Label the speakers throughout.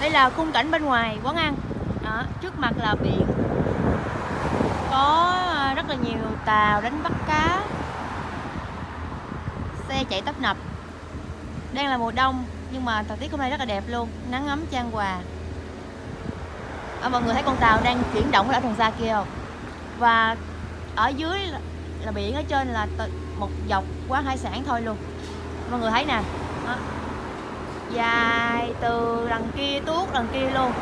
Speaker 1: đây là khung cảnh bên ngoài quán ăn. Đó, trước mặt là biển. Có ờ, rất là nhiều tàu đánh bắt cá. Xe chạy tấp nập. Đang là mùa đông nhưng mà thời tiết hôm nay rất là đẹp luôn. Nắng ấm chan hòa. À, mọi người thấy con tàu đang chuyển động ở đằng xa kia không? Và ở dưới là, là biển ở trên là một dọc quán hải sản thôi luôn. Mọi người thấy nè. Đó dài từ đằng kia tuốt đằng kia luôn.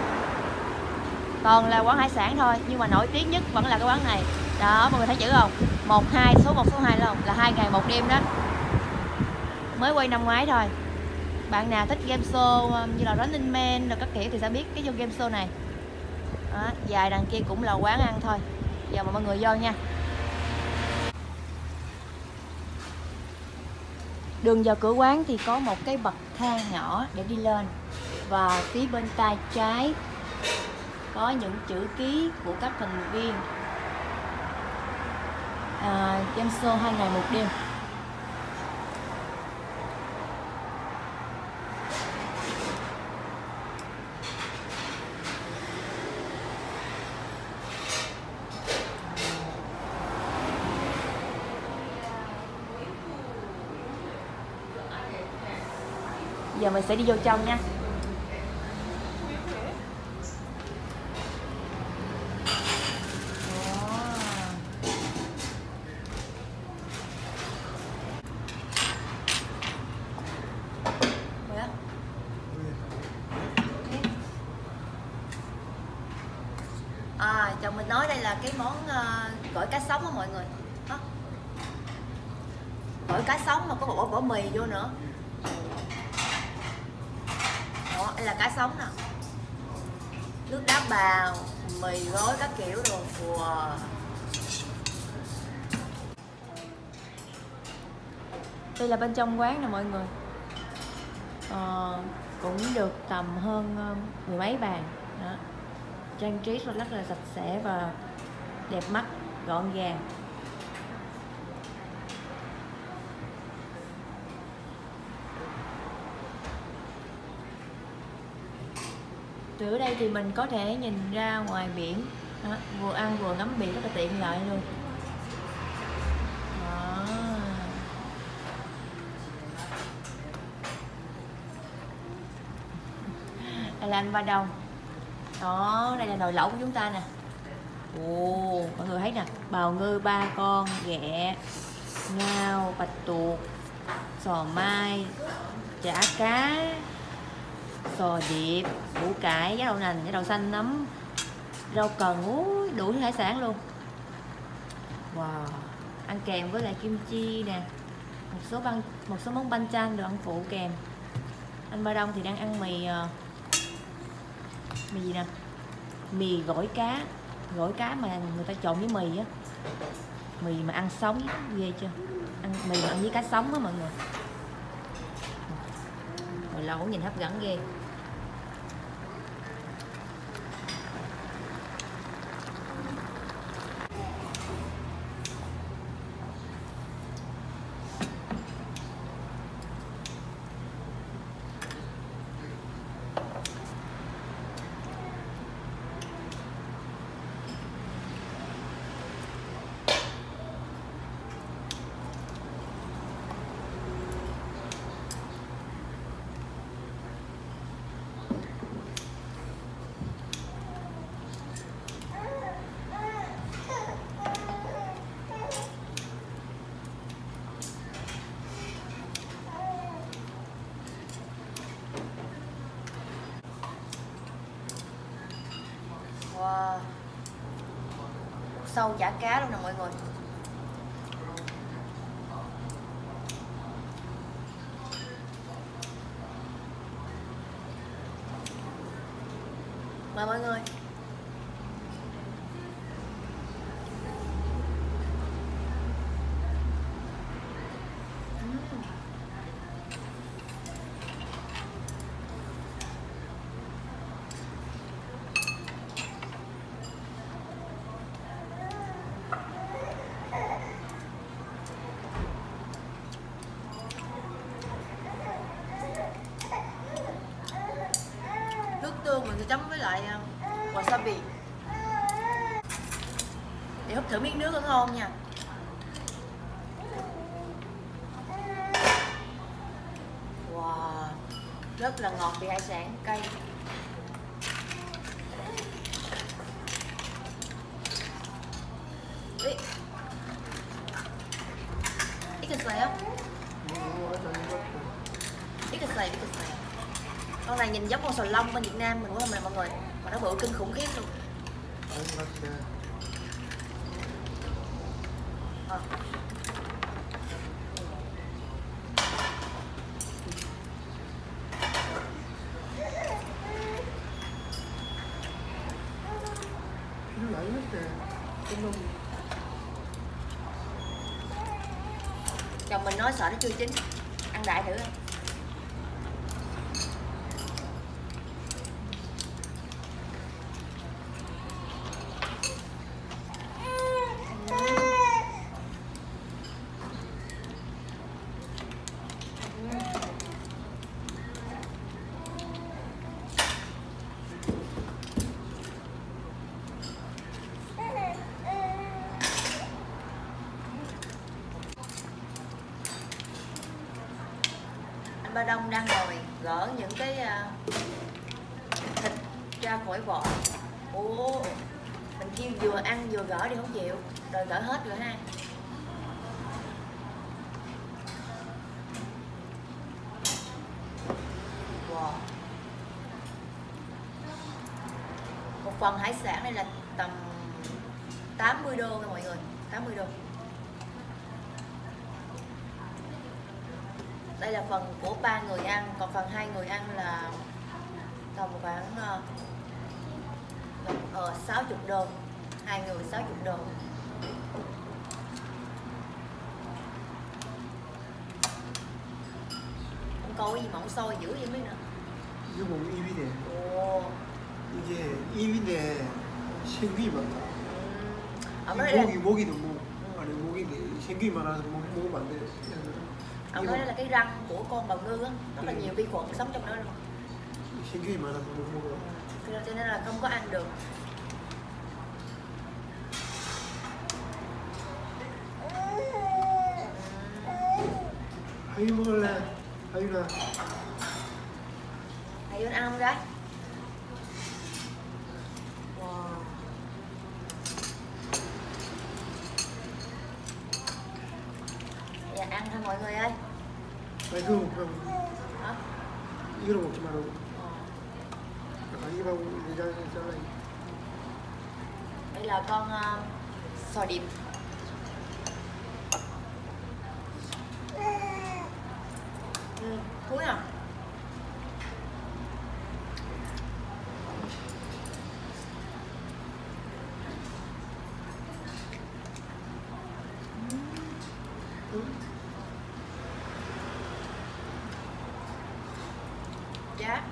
Speaker 1: Còn là quán hải sản thôi nhưng mà nổi tiếng nhất vẫn là cái quán này. Đó mọi người thấy chữ không? Một hai số một số hai luôn là hai ngày một đêm đó. Mới quay năm ngoái thôi. Bạn nào thích game show um, như là Running Man rồi các kiểu thì sẽ biết cái game show này. Đó, dài đằng kia cũng là quán ăn thôi. Giờ mà mọi người vô nha. Đường vào cửa quán thì có một cái bậc thang nhỏ để đi lên. Và phía bên tay trái có những chữ ký của các thành viên. À, game show hai ngày một đêm. Giờ mình sẽ đi vô trong nha. Dạ. À, chồng mình nói đây là cái món uh, gỏi cá sống á mọi người. Đó. gỏi cá sống mà có bỏ bỏ mì vô nữa đó đây là cá sống nè nước đá bào mì gói các kiểu đồ của đây là bên trong quán nè mọi người. Ờ, cũng được tầm hơn ờ, mười mấy bàn. Đó. trang trí rất là sạch sẽ và đẹp mắt gọn gàng. Từ ở đây thì mình có thể nhìn ra ngoài biển. Đó, vừa ăn vừa ngắm biển rất là tiện lợi luôn. Đó. đây là anh ba đồng. Đó đây là nồi lẩu của chúng ta nè. Ồ mọi người thấy nè bào ngư ba con ghẹ ngao bạch tuộc sò mai chả cá sò điệp củ cải giá đậu nành giá đậu xanh nấm, rau cần úi đủ hải sản luôn. Wow, ăn kèm với lại kim chi nè, một số băng, một số món banh chan được ăn phụ kèm. Anh ba đông thì đang ăn mì ờ, mì gì nè? Mì gỏi cá gỏi cá mà người ta trộn với mì á. Mì mà ăn sống, ghê chưa? Ăn mì mà ăn với cá sống á mọi người. Hồi lâu cũng nhìn hấp dẫn ghê Wow Sâu chả cá luôn nè mọi người mời mọi người nước tương mình sẽ chấm với lại à, wasabi. Để hấp thử miếng nước có ngon nha. Wow rất là ngọt vì hải sản cay. Ý. Ý cái xe á Ý cái xe, ý cái xe con này nhìn giống con sò lông bên Việt Nam mình của mình mọi người. Mà nó bự kinh khủng khiếp luôn. Ờ. Chồng mình nói sợ nó chưa chín. Đông đang ngồi gỡ những cái ờ, thịt ra khỏi vỏ. Ồ, mình kêu vừa ăn vừa gỡ đi không chịu rồi gỡ hết rồi ha. Wow. một phần hải sản này là tầm 80 đô nha mọi người 80 đô. đây là phần của ba người ăn còn phần hai người ăn là tầm khoảng ờ, ờ, 60 đô hai người 60 đô không coi cái gì mà ông sôi dữ vậy mấy nữa
Speaker 2: 이거 보면 입이네.
Speaker 1: ồ
Speaker 2: 이게 입인데 생귀 많다.
Speaker 1: 음. ông
Speaker 2: 이
Speaker 1: nói đây
Speaker 2: 목이
Speaker 1: là,
Speaker 2: 목이도 목 아니 목인데 생귀 많아서 목 먹으면 안 돼.
Speaker 1: ông nói là cái răng của con bào ngư á rất là
Speaker 2: ừ.
Speaker 1: nhiều vi khuẩn sống trong đó luôn. Cho nên là không có ăn được.
Speaker 2: Hay mua là hay
Speaker 1: là hay ăn không đấy
Speaker 2: 아니 그거 먹고
Speaker 1: Hả?
Speaker 2: 이거로 먹지 말고.
Speaker 1: Ờ.
Speaker 2: 아까 입하고 내장에 잘라.
Speaker 1: Đây là con uh, sò điệp ừ, Thúi à Dạ Dạ. Dạ.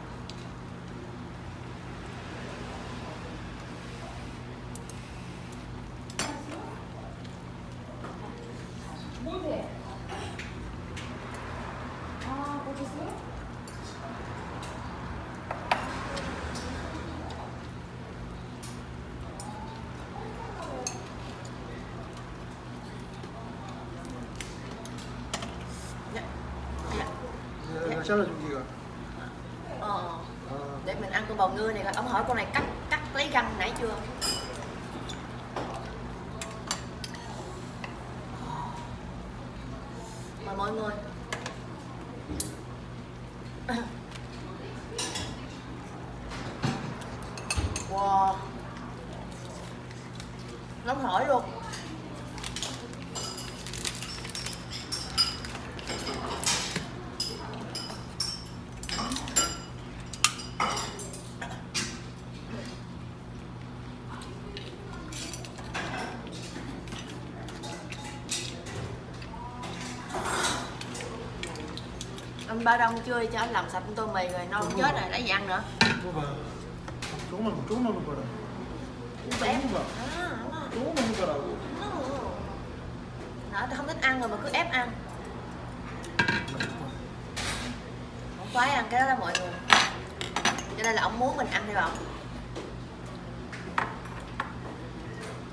Speaker 2: 내가 잘라준 기
Speaker 1: mình ngư này coi ông hỏi con này cắt cắt lấy răng nãy chưa? Mời mọi người. Wow. Nóng hổi luôn anh ba đông chưa cho anh làm sạch tô mì rồi non chết rồi. đã gì ăn nữa?
Speaker 2: Chú mình chú
Speaker 1: mình
Speaker 2: rồi. Chú mình
Speaker 1: à, rồi
Speaker 2: chú mình
Speaker 1: rồi. Nó không thích ăn rồi mà cứ ép ăn. Không khoái ăn cái đó mọi người. Cho nên là ông muốn mình ăn thì ông.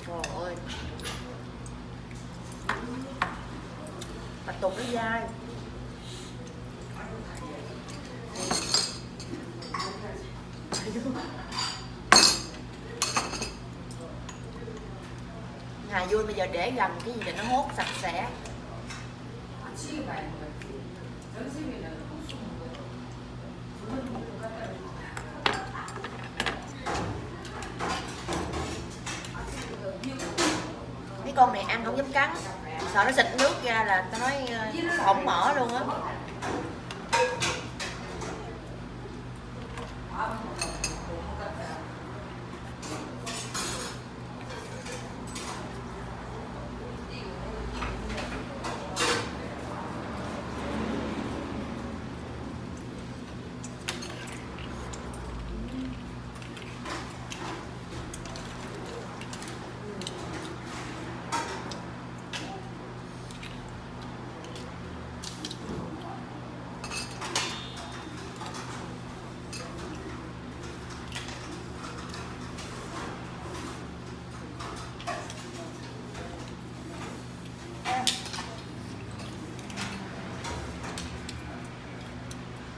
Speaker 1: Trời ơi. Bạch tuộc nó dai. Hà vui bây giờ để gần cái gì để nó hốt sạch sẽ. Mấy con này ăn không dám cắn. Sợ nó xịt nước ra là tao nói ờ, hỏng mỡ luôn á.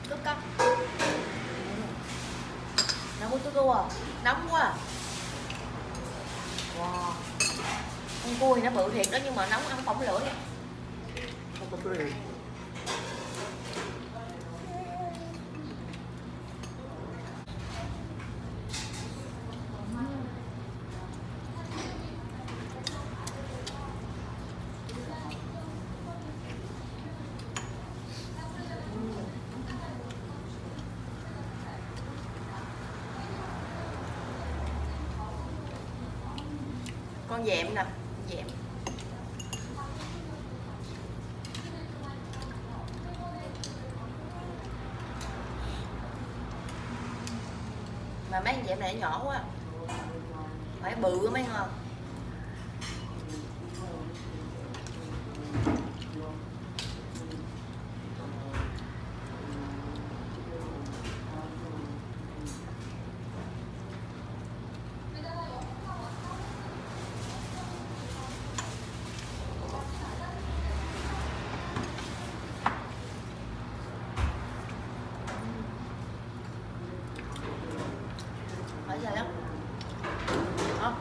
Speaker 1: Cúp cốc. Nóng quá cua à? Nóng quá à. wow. Con cua thì nó bự thiệt đó, nhưng mà nóng ăn phỏng lửa. Nha mà mấy anh chị em này nó nhỏ quá. Phải bự mới ngon phải giờ lắm Đó.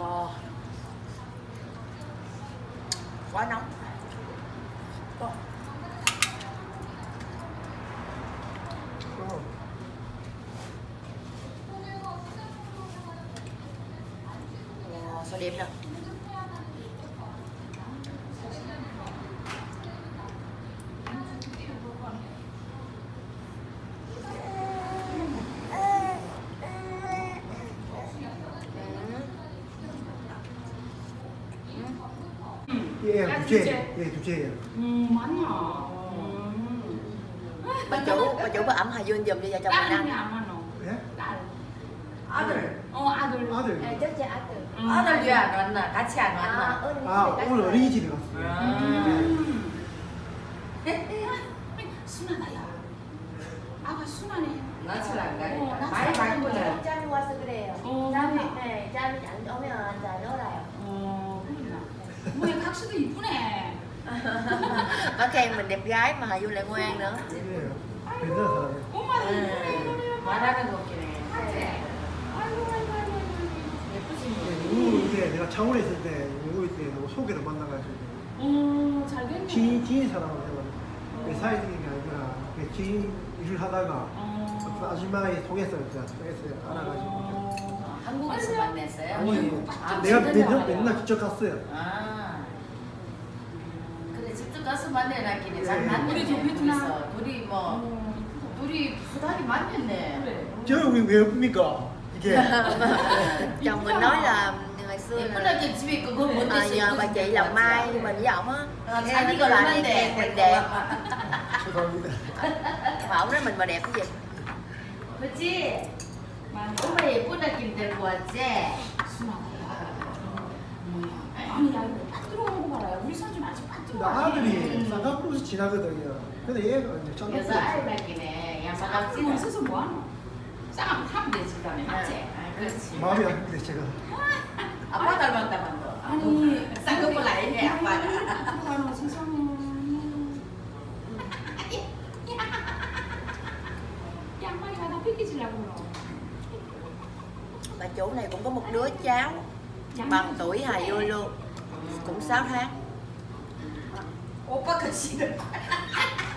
Speaker 1: Wow. Quá nóng. Wow.
Speaker 2: 어.
Speaker 1: Wow, sao đẹp
Speaker 3: đâu Chị
Speaker 2: em, chị? chê, chị
Speaker 3: chê ừ, Món nhỏ.
Speaker 1: Bà chủ, bà chủ bà ẩm Hà Dương dùm cho vợ chồng mình ăn
Speaker 3: 음.
Speaker 4: 아들 왜안 왔나? 같이 안 왔나?
Speaker 2: 아
Speaker 1: 집에
Speaker 2: 오늘. 어린이집에 갔어요.
Speaker 3: 음. 순하다, 야. 아가 순하네.
Speaker 4: 낯을 안
Speaker 3: 어,
Speaker 4: 가니까 많이
Speaker 3: 안
Speaker 4: 바쁘네.
Speaker 1: Cha 와서 그래요.
Speaker 3: 어,
Speaker 1: cha
Speaker 3: 맞아.
Speaker 1: 네, cha ảnh 오면 잘 놀아요.
Speaker 3: 어, 그러나. 뭐야, 각시도 이쁘네.
Speaker 1: Có khen mình đẹp gái mà Hà Dương lại ngoan nữa.
Speaker 2: 그래요. 옛날 사람이야.
Speaker 3: 엄마
Speaker 4: 응. 말하는 거 웃기네.
Speaker 3: 아이고 아이고 아이고
Speaker 4: 예쁘신
Speaker 2: 그 이때 내가 창원에 있을 때 영국 있을 때 소개를 만나가지고
Speaker 3: 음, 잘 됐네.
Speaker 2: 지인 지인 사람을 해가지고 그 사회적인 게 아니라 그 지인 일을 하다가
Speaker 3: 어.
Speaker 2: 어떤 아줌마의 통해서 이제 통해서 알아가지고
Speaker 3: 어.
Speaker 4: 한국에서 만났어요?
Speaker 2: 아니
Speaker 4: 아,
Speaker 2: 내가
Speaker 3: 진짜
Speaker 2: 맨날. 맨날 직접 갔어요.
Speaker 4: 아. 그래 직접 가서 만나놨기는 잘
Speaker 2: 네.
Speaker 4: 만났네.
Speaker 3: 베트남.
Speaker 4: 둘이서. 둘이 뭐
Speaker 3: 어.
Speaker 4: 둘이 부탁이 맞겠네.
Speaker 3: 그래.
Speaker 2: 저 형이 왜 예쁩니까? 이게
Speaker 1: chồng mình nói là ngày
Speaker 4: 예쁘다게 집에 그거
Speaker 3: 그래.
Speaker 4: 뭔데?
Speaker 1: à, nhờ bà chị làm mai mình với ổng á
Speaker 4: 아,
Speaker 1: Nghe
Speaker 4: 자기가
Speaker 1: nói là
Speaker 4: 얼마인데?
Speaker 1: đẹp mình đẹp mà ổng nói mình mà đẹp cái gì?
Speaker 3: 맞아.
Speaker 4: 엄마 예쁘다길 데리고 왔지?
Speaker 3: 아니 야 이거 딱 들어오는 거 봐라. 우리 사진 아직 딱 들어와.
Speaker 2: 아들이 쌍꺼풀에서 지나거든요. 근데 얘가 이제
Speaker 4: 여자
Speaker 2: 쌍꺼풀
Speaker 4: 아이 낳기네. 양반갑지?
Speaker 3: 쌍꺼풀 있어서 뭐하노? 쌍꺼풀 하면 되지 그다음에 맞지?
Speaker 4: 아, 그렇지.
Speaker 2: 마음이 아픈데 제가
Speaker 4: 아빠 닮았다만 너.
Speaker 3: 아니
Speaker 4: 쌍꺼풀 아니네 아빠가.
Speaker 3: 들어가는 세상에. 양말이가 다 뺏기지려고 그러.
Speaker 1: bà chủ này cũng có một đứa cháu bằng tuổi hà vui luôn cũng 6 tháng
Speaker 4: 오빠가 싫어.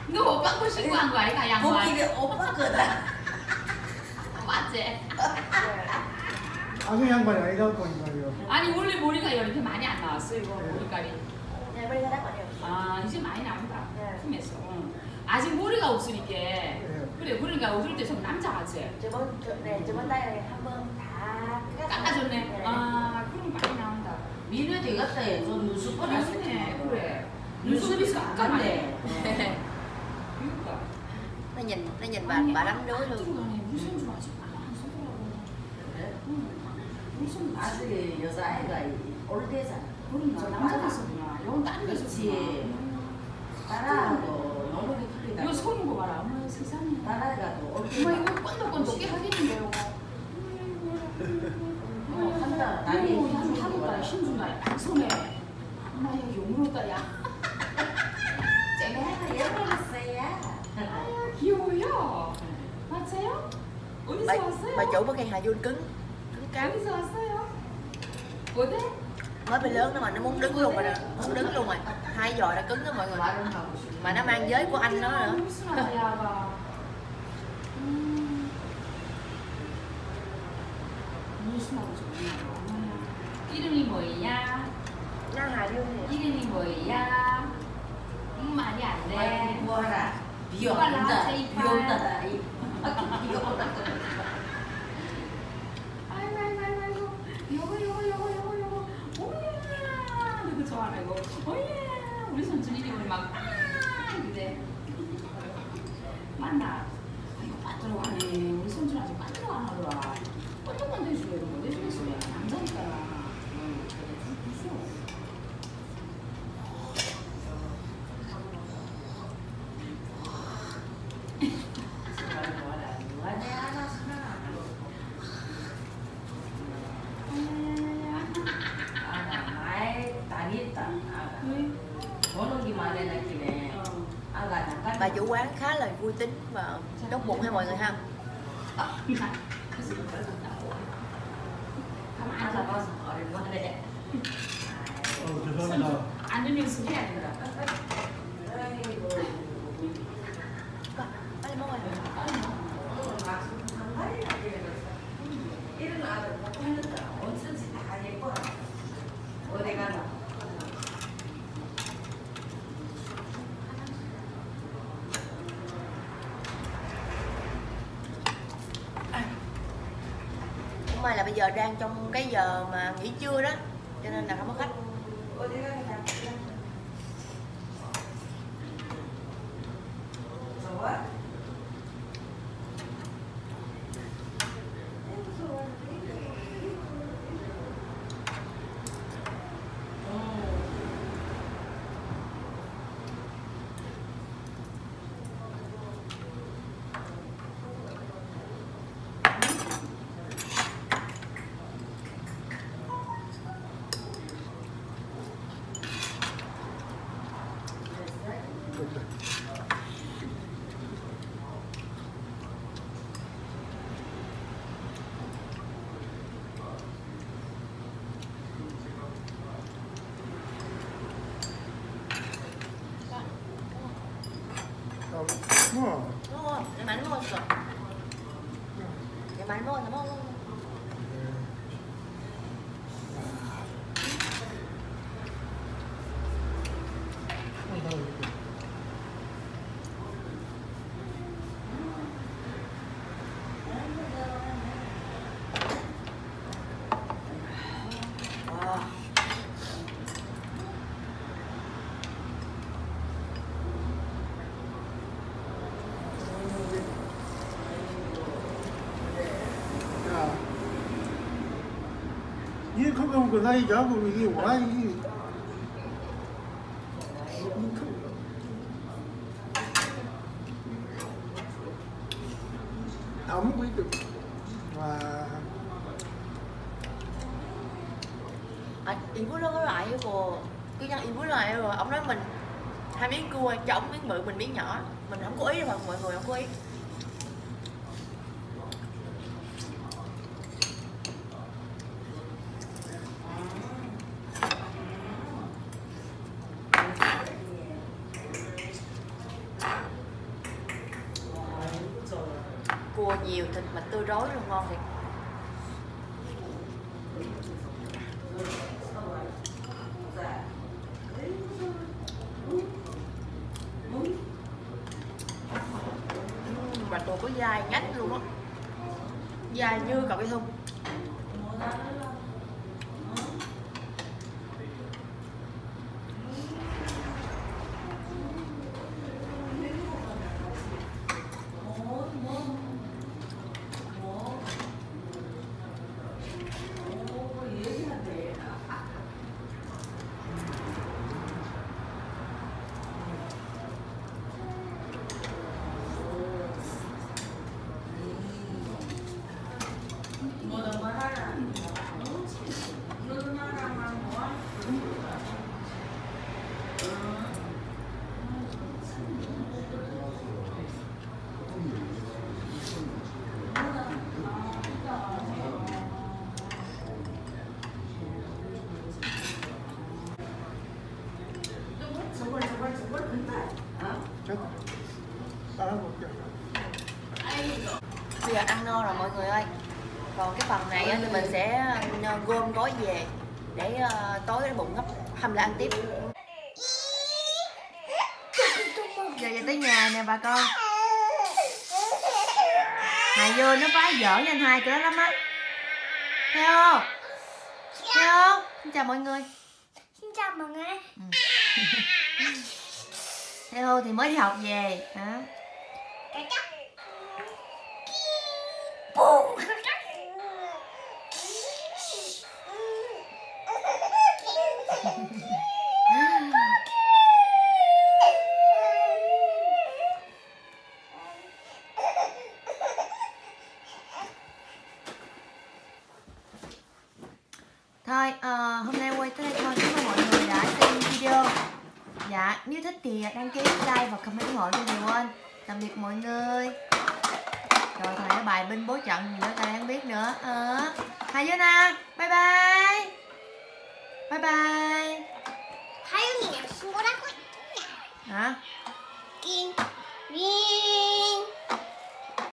Speaker 3: 너 오빠 거 신고 한 거 아이가 양말?
Speaker 4: 거기는 오빠 거다.
Speaker 3: 맞지?
Speaker 2: 악의 양반이 아니라고 보니까요.
Speaker 3: 아니 원래 머리가 이렇게 많이 안 나왔어 이거 머리깔이.
Speaker 1: Nè, bây giờ đáp bạn
Speaker 3: 아 이제 많이 나온다.
Speaker 1: 네.
Speaker 3: 팀에서. 응. 아직 머리가 없으니까. 그래 그러니까 어릴 때 좀 남자 같지.
Speaker 1: 저번 네 저번 달에 한번 다
Speaker 3: 깎아줬네. 아 그럼 많이 나온다.
Speaker 4: 민우 되겠다. 저 눈썹
Speaker 3: 그러네 그래.
Speaker 4: 눈썹이 깎았네.
Speaker 3: 그러니까.
Speaker 1: nó nhìn nó nhìn bà bà luôn
Speaker 3: 쓰더라고.
Speaker 4: 그래?
Speaker 3: 응. 무슨
Speaker 4: 아들이 여자아이가 올대잖아.
Speaker 3: 그러니까 남자 됐었구나. 이건 딴
Speaker 4: 그렇지. 딸아하고 너무 틀리다.
Speaker 3: 이거 서는 거 봐라. 어머 세상에.
Speaker 4: 딸아이가 또
Speaker 3: 엄마
Speaker 4: 올대.
Speaker 3: 이거 꼰덕꼰덕게 하겠는데요.
Speaker 4: 어, 한다.
Speaker 3: 나이 한. 엄마 용으로다 야.
Speaker 4: 예뻐졌어요.
Speaker 3: 아유 귀여워요. 맞아요? 어디서 왔어요?
Speaker 1: hà vui cứng cứng cáp
Speaker 3: 어디서 왔어요? 어디?
Speaker 1: mới bị lớn nó mà nó muốn đứng luôn rồi nè muốn đứng luôn rồi hai giò đã cứng đó mọi người
Speaker 4: 말은 하고 싶어.
Speaker 1: mà nó mang giới của anh nó nữa
Speaker 3: 너무 순하다 야가. 음. 너무 순하고 좋구나. 이름이 뭐야?
Speaker 1: nó hà vui nè
Speaker 3: 이름이 뭐야? 음 말이 안
Speaker 4: 빨리
Speaker 3: 돼.
Speaker 4: 공부하라. 비용
Speaker 3: 빨리
Speaker 4: 온다.
Speaker 3: 하자, 이빨.
Speaker 4: 비용 온다. 비용 온다.
Speaker 3: 오야. 우리 손준이 오늘 막 아, 이래. 맞나? 아이고 빠뜨러 가네. 우리 손준 아직 빠뜨러 안 하더라. 어떤 해주래 이런 거 해주겠어요. 남자니까. 응. 무서워.
Speaker 1: Bà chủ quán khá là vui tính và tốt bụng ha mọi người ha.
Speaker 4: 아
Speaker 1: may là bây giờ đang trong cái giờ mà nghỉ trưa đó, cho nên là không có khách.
Speaker 4: 哦要买
Speaker 1: 的。帽子买帽子帽
Speaker 2: 子 이게 그거 그 나이 자고 이게 와 이게 nóng mới được và
Speaker 1: à, Ibu có loại của cứ nhân Ibu loại rồi ông nói mình hai miếng cua cho ông miếng bự mình miếng nhỏ mình không có ý đâu mà mọi người không có ý Mà tôi có dai nhách luôn á. Dai như cậu biết không
Speaker 2: chắc ba một cái
Speaker 1: bây giờ ăn no rồi mọi người ơi còn cái phần này á, thì mình sẽ ờ, gom gói về để ờ, tối cái bụng hấp hâm là ăn tiếp giờ về tới nhà nè bà con Hải vô nó phá dở với anh hai đó lắm á Thấy không? Thấy không? Xin chào mọi người
Speaker 5: Xin chào mọi người
Speaker 1: Theo thì mới đi học về hả?